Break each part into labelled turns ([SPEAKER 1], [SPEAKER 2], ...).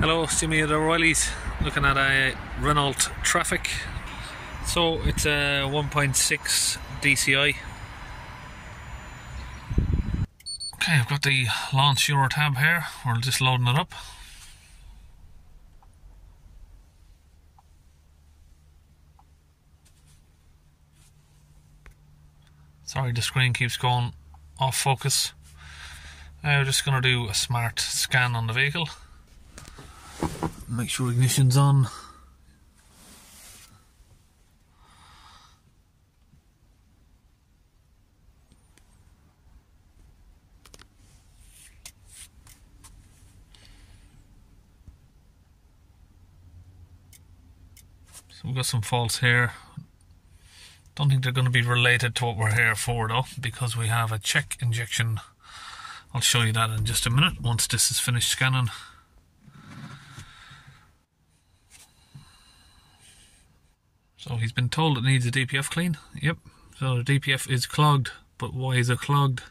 [SPEAKER 1] Hello, Jimmy at O'Riley's looking at a Renault Trafic. So it's a 1.6 DCI. Okay, I've got the Launch Euro tab here. We're just loading it up. Sorry, the screen keeps going off focus. We're just going to do a smart scan on the vehicle. Make sure ignition's on. So we've got some faults here. Don't think they're going to be related to what we're here for though, because we have a check injection. I'll show you that in just a minute once this is finished scanning. So he's been told it needs a DPF clean. Yep. So the DPF is clogged, but why is it clogged?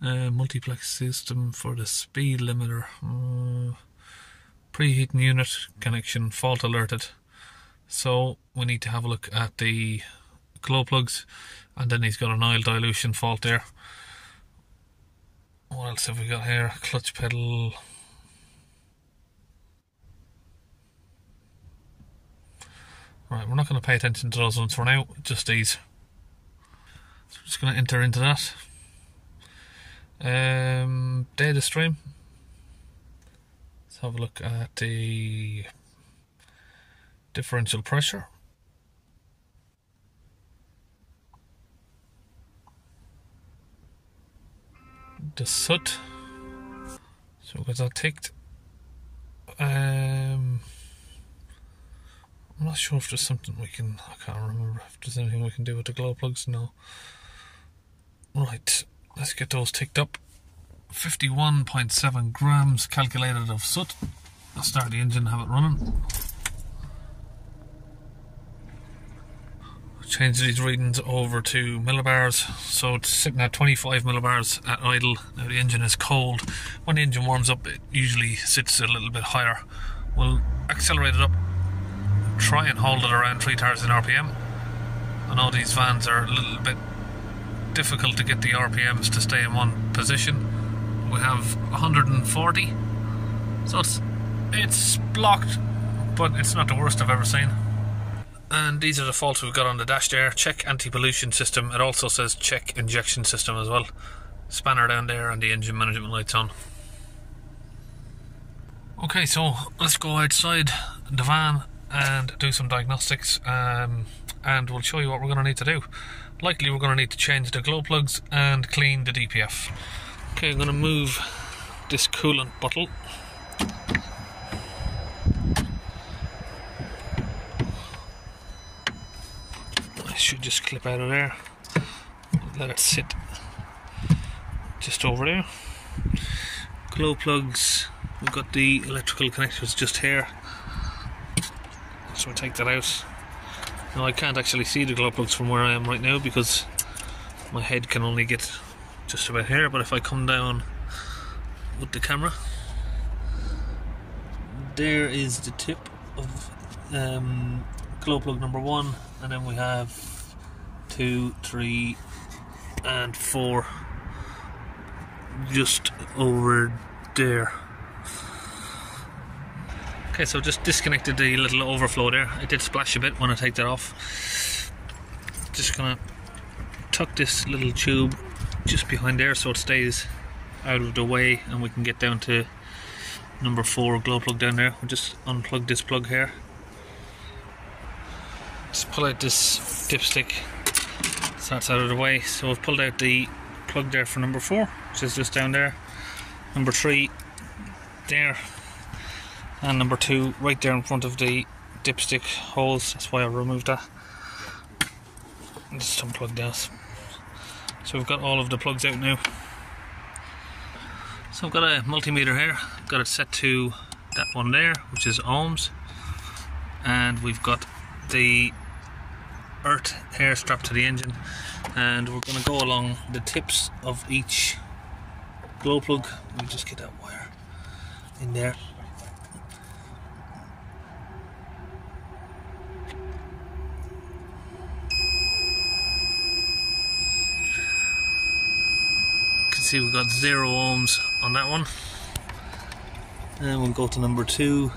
[SPEAKER 1] Uh, multiplex system for the speed limiter. Uh, preheating unit connection fault alerted. So we need to have a look at the glow plugs, and then he's got an oil dilution fault there. What else have we got here? Clutch pedal. Right, we're not going to pay attention to those ones for now, just these. So we're just going to enter into that. Um, data stream. Let's have a look at the differential pressure. The soot. So got that ticked. Um, I'm not sure if there's something we can. I can't remember if there's anything we can do with the glow plugs. No. Right, let's get those ticked up. 51.7 grams calculated of soot. I'll start the engine, have it running. Change these readings over to millibars. So it's sitting at 25 millibars at idle. Now the engine is cold. When the engine warms up, it usually sits a little bit higher. We'll accelerate it up try and hold it around 3000 RPM. I know these vans are a little bit difficult to get the RPMs to stay in one position. We have 140, so it's it's blocked, but it's not the worst I've ever seen. And these are the faults we've got on the dash there. Check anti-pollution system. It also says check injection system as well. Spanner down there and the engine management lights on. Okay, so let's go outside the van and do some diagnostics um, and we'll show you what we're going to need to do. Likely we're going to need to change the glow plugs and clean the DPF. Okay, I'm going to move this coolant bottle. I should just clip out of there. Let it sit just over there. Glow plugs, we've got the electrical connectors just here so we'll take that out. Now I can't actually see the glow plugs from where I am right now because my head can only get just about here, but if I come down with the camera, there is the tip of um, glow plug number one, and then we have two, three, and four just over there. Okay, so just disconnected the little overflow there. It did splash a bit when I take that off. Just gonna tuck this little tube just behind there so it stays out of the way and we can get down to number four glow plug down there. We'll just unplug this plug here. Pull out this dipstick. So that's out of the way. So I've pulled out the plug there for number four, which is just down there. Number three there. And number two right there in front of the dipstick holes. That's why I removed that. Just unplug that. So we've got all of the plugs out now. So I've got a multimeter here. I've got it set to that one there which is ohms. And we've got the earth hair strapped to the engine and we're going to go along the tips of each glow plug. Let me just get that wire in there. You can see we've got zero ohms on that one. And we'll go to number two.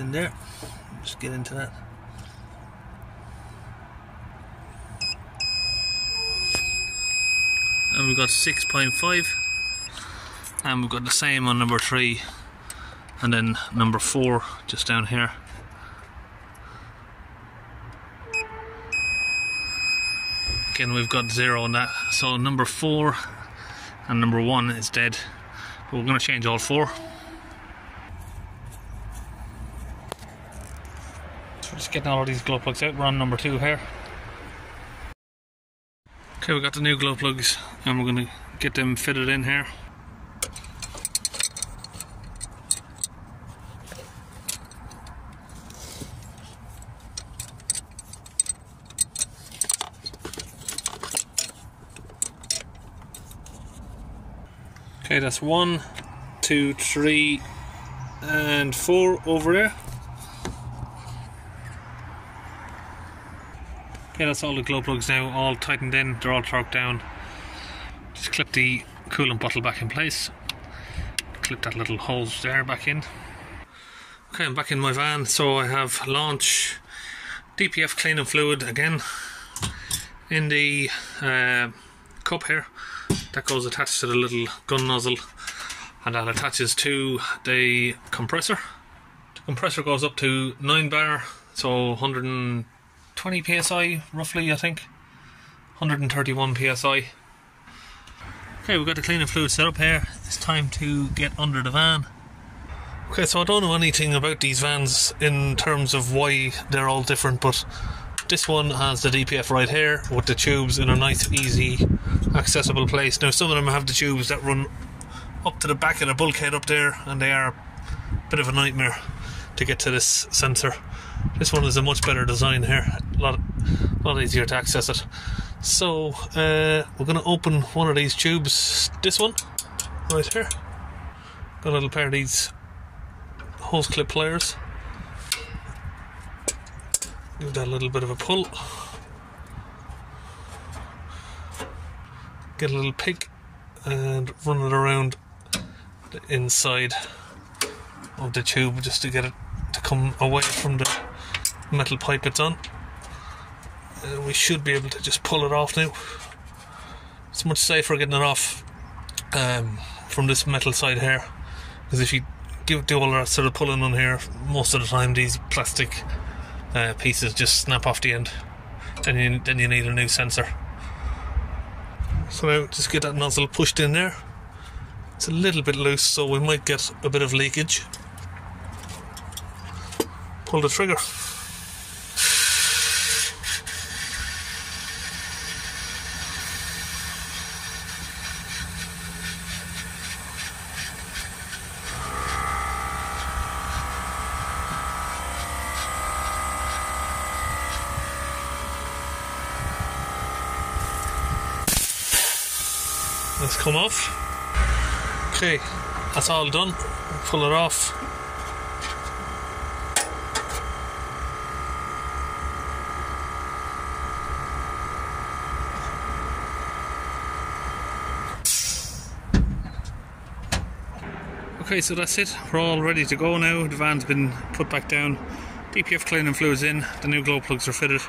[SPEAKER 1] in there. Just get into that. And we've got 6.5 and we've got the same on number 3 and then number 4 just down here. Again we've got 0 on that so number 4 and number 1 is dead but we're going to change all 4. Getting all of these glow plugs out. We're on number two here. Okay, we got the new glow plugs and we're going to get them fitted in here. Okay, that's one, two, three, and four over there. Okay, that's all the glow plugs now, all tightened in, they're all torqued down. Just clip the coolant bottle back in place. Clip that little hose there back in. Okay, I'm back in my van, so I have Launch DPF cleaning fluid again in the uh, cup here that goes attached to the little gun nozzle and that attaches to the compressor. The compressor goes up to 9 bar, so 120 psi roughly, I think. 131 psi. Okay, we've got the cleaning fluid set up here. It's time to get under the van. Okay, so I don't know anything about these vans in terms of why they're all different, but this one has the DPF right here with the tubes in a nice, easy, accessible place. Now, some of them have the tubes that run up to the back of the bulkhead up there, and they are a bit of a nightmare to get to this sensor. This one is a much better design here, a lot, a lot easier to access it. So, uh, we're going to open one of these tubes, this one, right here. Got a little pair of these hose clip pliers. Give that a little bit of a pull. Get a little pick and run it around the inside of the tube just to get it to come away from the metal pipe it's on. Uh, we should be able to just pull it off now. It's much safer getting it off um, from this metal side here because if you give do all that sort of pulling on here, most of the time these plastic uh, pieces just snap off the end. Then you, then you need a new sensor. So now just get that nozzle pushed in there. It's a little bit loose, so we might get a bit of leakage. Pull the trigger. Let's come off. Okay, that's all done. Pull it off. Okay, so that's it. We're all ready to go now. The van's been put back down. DPF cleaning fluids in. The new glow plugs are fitted.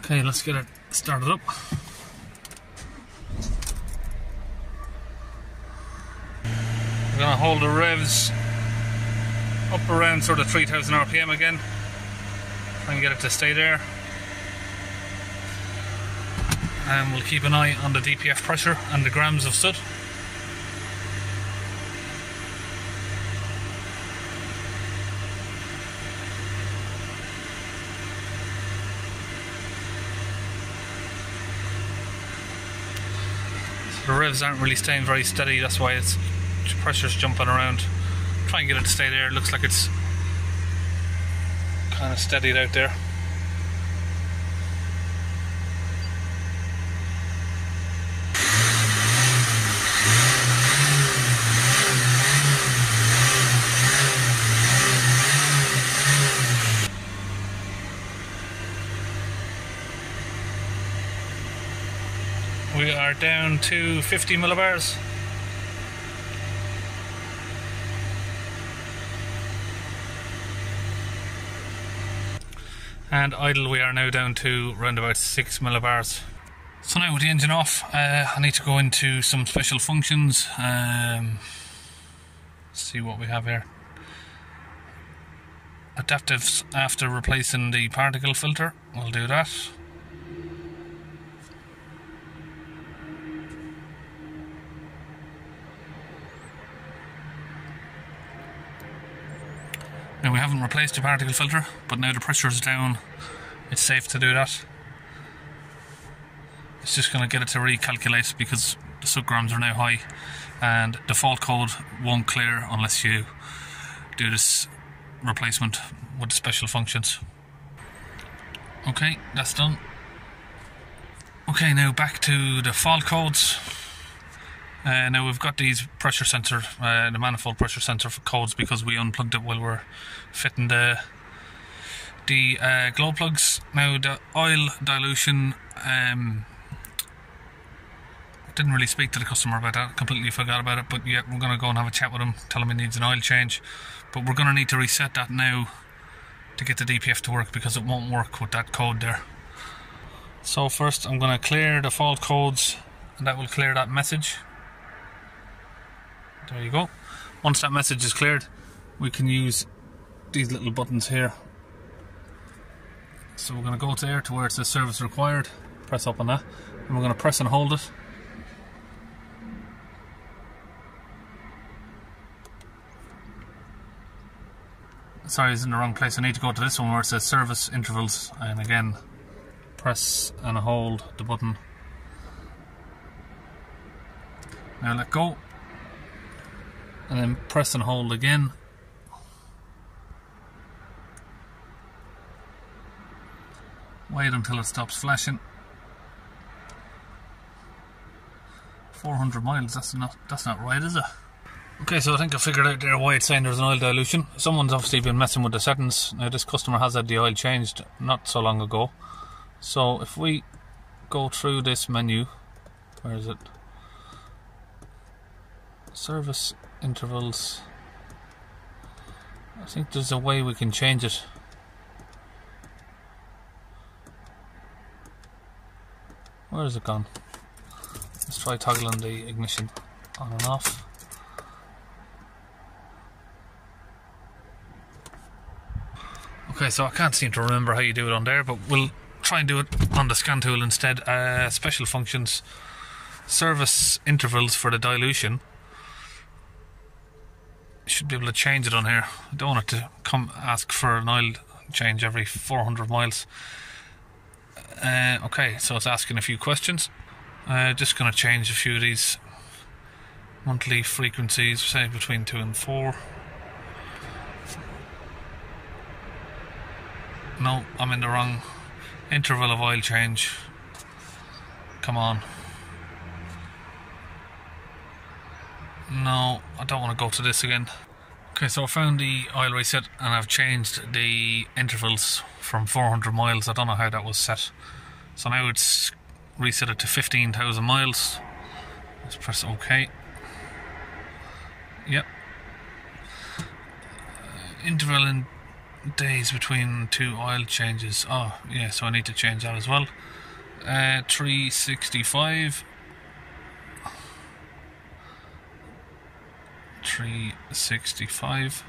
[SPEAKER 1] Okay, let's get it started up. We're gonna hold the revs up around sort of 3000 RPM again. And get it to stay there. And we'll keep an eye on the DPF pressure and the grams of soot. the revs aren't really staying very steady, that's why its pressure's jumping around Try and get it to stay there. It looks like it's kind of steadied out there. We are down to 50 millibars. And idle we are now down to around about 6 millibars. So now with the engine off, uh, I need to go into some special functions. Um, see what we have here. Adaptives after replacing the particle filter, we'll do that. Now we the particle filter, but now the pressure is down, it's safe to do that. It's just going to get it to recalculate because the soot grams are now high and the fault code won't clear unless you do this replacement with the special functions. Okay, that's done. Okay, now back to the fault codes. Uh, now we've got these pressure sensor, uh, the manifold pressure sensor for codes because we unplugged it while we're fitting the the uh, glow plugs. Now the oil dilution, um, didn't really speak to the customer about that. Completely forgot about it. But yeah, we're gonna go and have a chat with him, tell him he needs an oil change. But we're gonna need to reset that now to get the DPF to work because it won't work with that code there. So first, I'm gonna clear the fault codes, and that will clear that message. There you go. Once that message is cleared, we can use these little buttons here. So we're going to go to there to where it says service required, press up on that, and we're going to press and hold it. Sorry, it's in the wrong place. I need to go to this one where it says service intervals, and again, press and hold the button. Now let go and then press and hold again. Wait until it stops flashing. 400 miles, that's not that's not right, is it? Okay, so I think I figured out there why it's saying there's an oil dilution. Someone's obviously been messing with the settings. Now this customer has had the oil changed not so long ago. So if we go through this menu, where is it? Service intervals. I think there's a way we can change it. Where is it gone? Let's try toggling the ignition on and off. Okay, so I can't seem to remember how you do it on there, but we'll try and do it on the scan tool instead. Uh, special functions, service intervals for the dilution should be able to change it on here. I don't want it to come ask for an oil change every 400 miles. Uh, okay, so it's asking a few questions. Uh, just going to change a few of these monthly frequencies, say between 2 and 4. No, I'm in the wrong interval of oil change. Come on. No, I don't want to go to this again. Okay, so I found the oil reset and I've changed the intervals from 400 miles. I don't know how that was set. So now it's reset it to 15,000 miles. Let's press OK. Yep. Uh, interval in days between two oil changes. Oh, yeah, so I need to change that as well. Uh, 365 365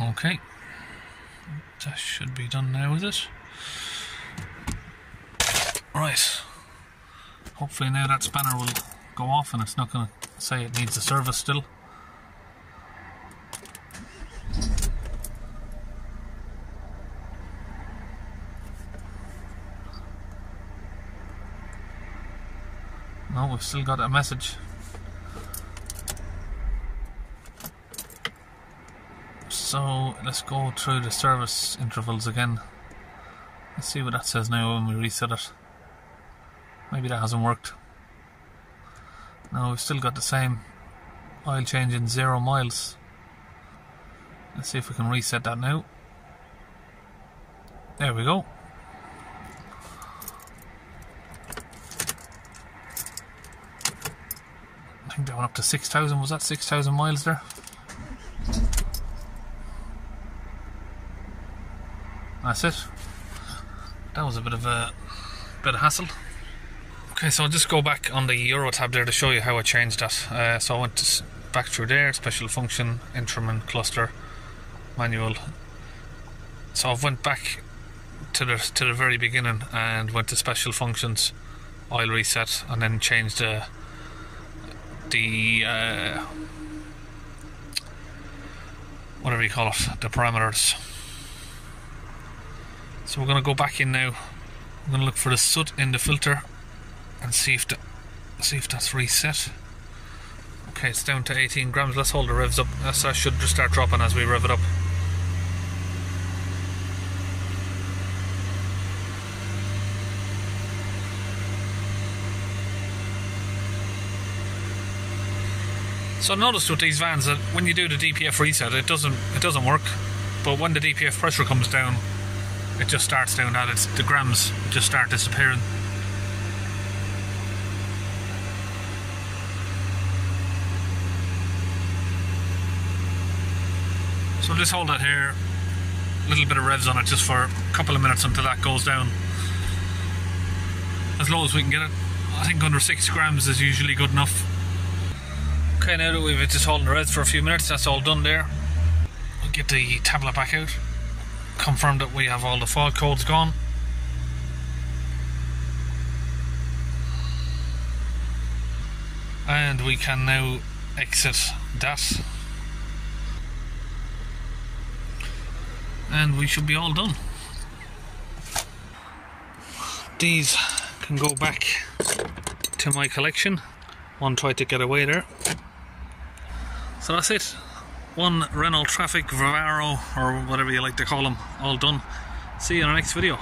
[SPEAKER 1] Okay, that should be done now, with it? Right, hopefully now that spanner will go off and it's not going to say it needs a service still. Still got a message. So let's go through the service intervals again. Let's see what that says now when we reset it. Maybe that hasn't worked. No, we've still got the same oil change in zero miles. Let's see if we can reset that now. There we go. I think that went up to 6,000. Was that 6,000 miles there? That's it. That was a bit of a bit of hassle. Okay, so I'll just go back on the Euro tab there to show you how I changed that. Uh, so I went to back through there, special function, instrument, cluster, manual. So I've went back to the to the very beginning and went to special functions, oil reset, and then changed the the uh, whatever you call it, the parameters. So we're going to go back in now. We're going to look for the soot in the filter and see if the, see if that's reset. Okay, it's down to 18 grams. Let's hold the revs up. That should just start dropping as we rev it up. So notice with these vans that when you do the DPF reset, it doesn't it doesn't work. But when the DPF pressure comes down, it just starts doing that. It's the grams just start disappearing. So just hold that here, a little bit of revs on it just for a couple of minutes until that goes down. As low as we can get it. I think under 6 grams is usually good enough. Okay, now that we've just holding the revs for a few minutes, that's all done there. We'll get the tablet back out. Confirm that we have all the fault codes gone. And we can now exit that and we should be all done. These can go back to my collection. One tried to get away there. So that's it. One Renault Trafic Vivaro, or whatever you like to call them, all done. See you in the next video.